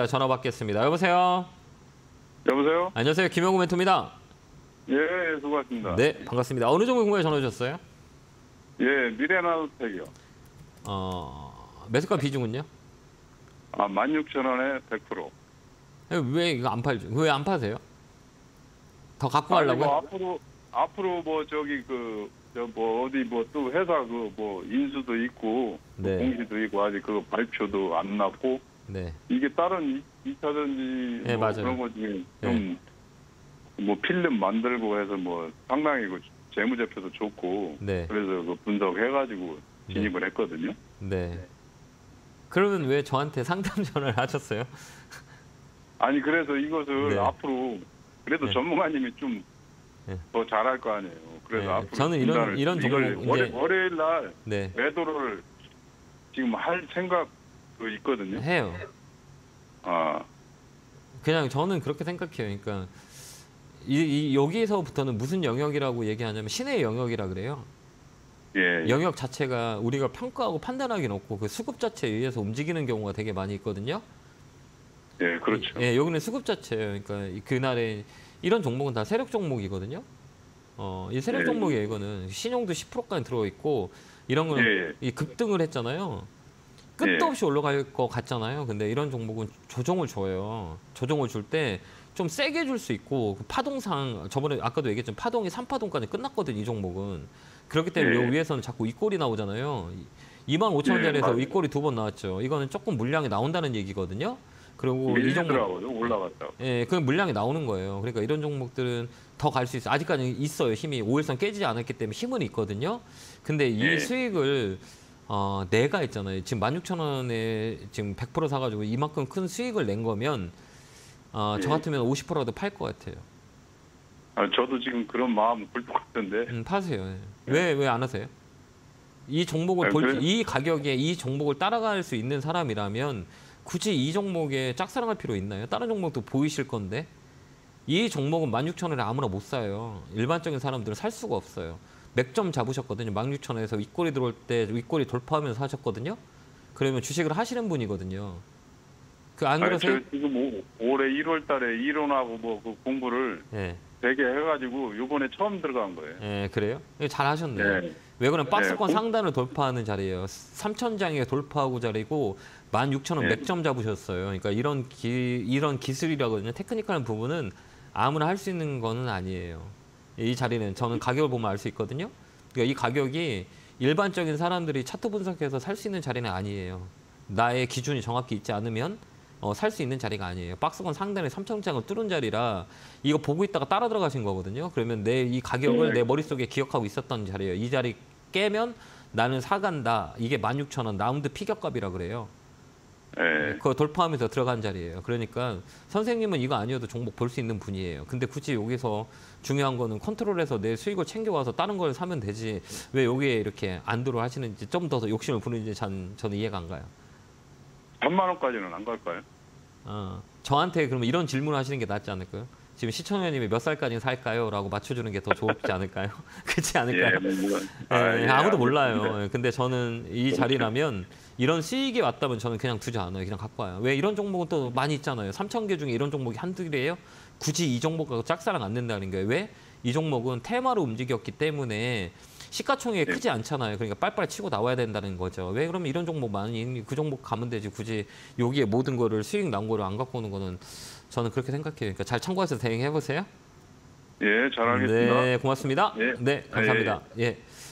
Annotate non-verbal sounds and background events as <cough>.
자, 전화 받겠습니다. 여보세요. 여보세요? 안녕하세요. 김영구 멘토입니다. 예, 수고하셨습니다. 네, 반갑습니다. 어느 종목 궁금해 전화 주셨어요? 예, 미래나노텍이요. 어, 매수가 비중은요? 아, 16,000원에 100%. 왜 이거 안 팔죠? 왜 안 파세요? 더 갖고 아니, 가려고요? 뭐 앞으로 앞으로 뭐 저기 그저뭐 어디 뭐 또 회사 그 뭐 인수도 있고 네. 공시도 있고 아직 그 발표도 안 났고 네. 이게 다른 2차전지 네, 뭐 맞아요. 그런 거 중에 네. 좀뭐 필름 만들고 해서 뭐 상당히 그 재무제표도 좋고 네. 그래서 그 분석해가지고 진입을 했거든요. 네. 그러면 왜 저한테 상담 전화를 하셨어요? <laughs> 아니 그래서 이것을 네. 앞으로 그래도 네. 전문가님이 좀더 네. 잘할 거 아니에요. 그래서 네. 앞으로 저는 이런- 이런 종목 월요, 월요일 날 네. 매도를 지금 할 생각 그 있거든요. 해요. 아, 그냥 저는 그렇게 생각해요. 그러니까 이, 이 여기에서부터는 무슨 영역이라고 얘기하냐면 신의 영역이라 그래요. 예, 영역 자체가 우리가 평가하고 판단하기는 없고 그 수급 자체에 의해서 움직이는 경우가 되게 많이 있거든요. 예, 그렇죠. 예, 여기는 수급 자체예요. 그러니까 이- 그날에 이런 종목은 다 세력 종목이거든요. 어, 이 세력 네. 종목에 이거는 신용도 10%까지 들어 있고 이런 거는 예, 이 급등을 했잖아요. 끝도 예. 없이 올라갈 것 같잖아요. 근데 이런 종목은 조정을 줘요. 조정을 줄 때 좀 세게 줄 수 있고 그 파동상 저번에 아까도 얘기했지만 파동이 3파동까지 끝났거든 이 종목은. 그렇기 때문에 예. 요 위에서는 자꾸 윗골이 나오잖아요. 2만 5천 원짜리에서 맞아요. 윗골이 두 번 나왔죠. 이거는 조금 물량이 나온다는 얘기거든요. 그리고 이 종목. 올라갔다고. 예, 그 물량이 나오는 거예요. 그러니까 이런 종목들은 더 갈 수 있어요. 아직까지 있어요. 힘이 5일선 깨지지 않았기 때문에 힘은 있거든요. 근데 이 예. 수익을 어, 내가 있잖아요. 지금 16,000원에 지금 100% 사가지고 이만큼 큰 수익을 낸 거면 어, 저 예. 같으면 50%라도 팔 것 같아요. 아, 저도 지금 그런 마음 굴뚝 같은데. 음, 파세요. 왜 왜 안 하세요? 이 종목을 아, 볼, 그래? 이 가격에 이 종목을 따라갈 수 있는 사람이라면 굳이 이 종목에 짝사랑할 필요 있나요? 다른 종목도 보이실 건데 이 종목은 16,000원에 아무나 못 사요. 일반적인 사람들은 살 수가 없어요. 맥점 잡으셨거든요. 16,000원에서 윗골이 들어올 때 윗골이 돌파하면서 하셨거든요. 그러면 주식을 하시는 분이거든요. 그안 아니, 그러세요? 저 지금 오- 올해 1월 달에 이론하고 뭐 그 공부를 예, 되게 해가지고 요번에 처음 들어간 거예요. 예, 그래요? 잘 하셨네요. 네. 왜 그러면 박스권 네, 공- 상단을 돌파하는 자리예요. 3천장에 돌파하고 자리고 16,000원 네. 맥점 잡으셨어요. 그러니까 이런 기 이런 기술이라거든요. 테크니컬한 부분은 아무나 할 수 있는 거는 아니에요. 이 자리는 저는 가격을 보면 알 수 있거든요. 그러니까 이 가격이 일반적인 사람들이 차트 분석해서 살 수 있는 자리는 아니에요. 나의 기준이 정확히 있지 않으면 어, 살 수 있는 자리가 아니에요. 박스권 상단에 3천장을 뚫은 자리라 이거 보고 있다가 따라 들어가신 거거든요. 그러면 내 이 가격을 네. 내 머릿속에 기억하고 있었던 자리예요. 이 자리 깨면 나는 사간다. 이게 16,000원 라운드 피격값이라 그래요. 예. 그거 돌파하면서 들어간 자리예요. 그러니까 선생님은 이거 아니어도 종목 볼 수 있는 분이에요. 근데 굳이 여기서 중요한 거는 컨트롤해서 내 수익을 챙겨와서 다른 걸 사면 되지 왜 여기에 이렇게 안도를 하시는지 좀 더 욕심을 부리는지 전, 저는 이해가 안 가요. 3만 원까지는 안 갈까요? 어, 저한테 그러면 이런 질문을 하시는 게 낫지 않을까요? 지금 시청자님이 몇 살까지 살까요? 라고 맞춰주는 게 더 좋지 않을까요? <laughs> 그렇지 않을까요? 예, 뭐, 예, 아, 예, 아무도 알겠습니다. 몰라요. 예, 근데 저는 이 자리라면 이런 수익이 왔다면 저는 그냥 두지 않아요. 그냥 갖고 와요. 왜 이런 종목은 또 많이 있잖아요. 3천 개 중에 이런 종목이 한두 개예요. 굳이 이 종목하고 짝사랑 안 된다는 거예요. 왜? 이 종목은 테마로 움직였기 때문에 시가총액이 네. 크지 않잖아요. 그러니까 빨빨 치고 나와야 된다는 거죠. 왜 그러면 이런 종목 많이 그 종목 가면 되지. 굳이 여기에 모든 거를 수익 나온 거를 안 갖고 오는 거는 저는 그렇게 생각해요. 그러니까 잘 참고해서 대응해 보세요. 예, 잘 알겠습니다. 네, 고맙습니다. 예. 네, 감사합니다. 예.